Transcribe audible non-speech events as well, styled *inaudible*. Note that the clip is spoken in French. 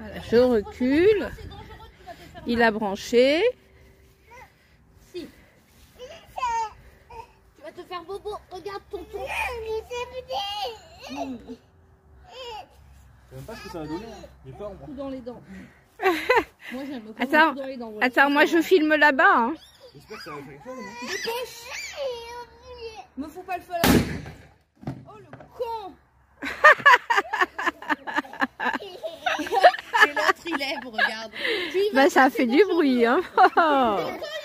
Voilà, je recule. Il a branché. Si. Tu vas te faire bobo. Regarde tonton. Je sais même pas ce que ça va donner. hein. J'ai peur, moi. Coup dans les dents. *laughs* Moi j'aime pas Attends, dans les dents. voilà. Attends, moi je filme là-bas. hein. J'espère que ça va faire quelque chose. non Me fous pas le feu là. Regarde. Vas, Bah, ça fait du bruit. Hein. *laughs*